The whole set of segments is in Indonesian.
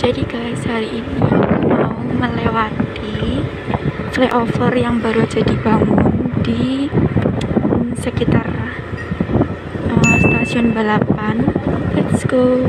jadi guys hari ini aku mau melewati flyover yang baru aja dibangun di hmm, sekitar uh, stasiun balapan. Let's go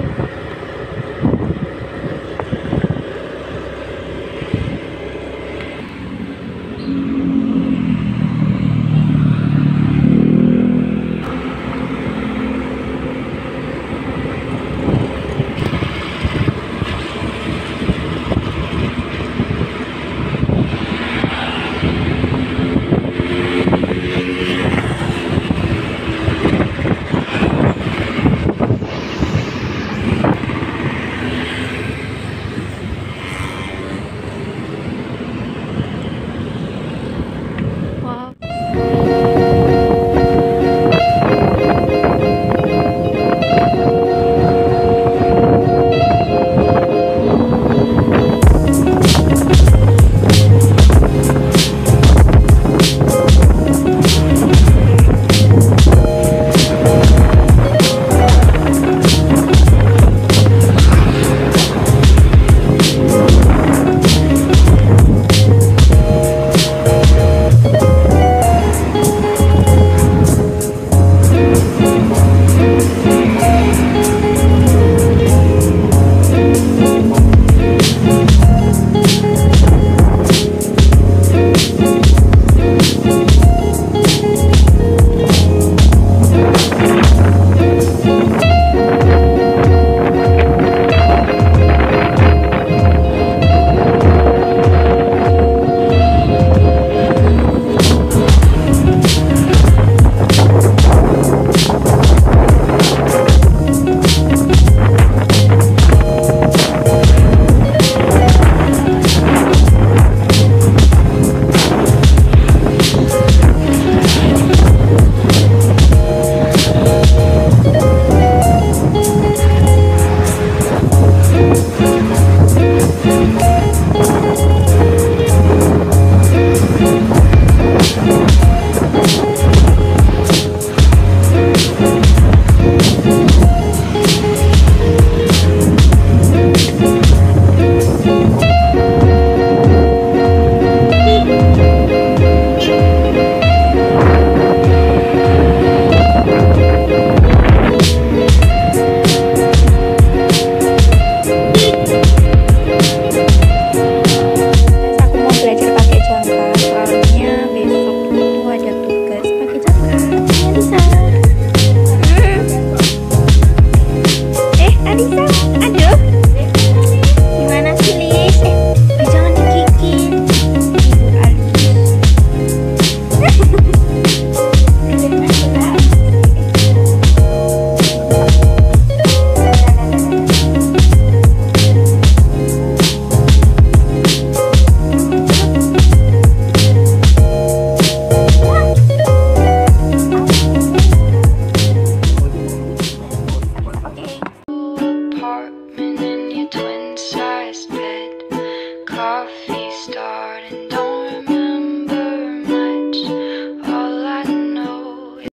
he started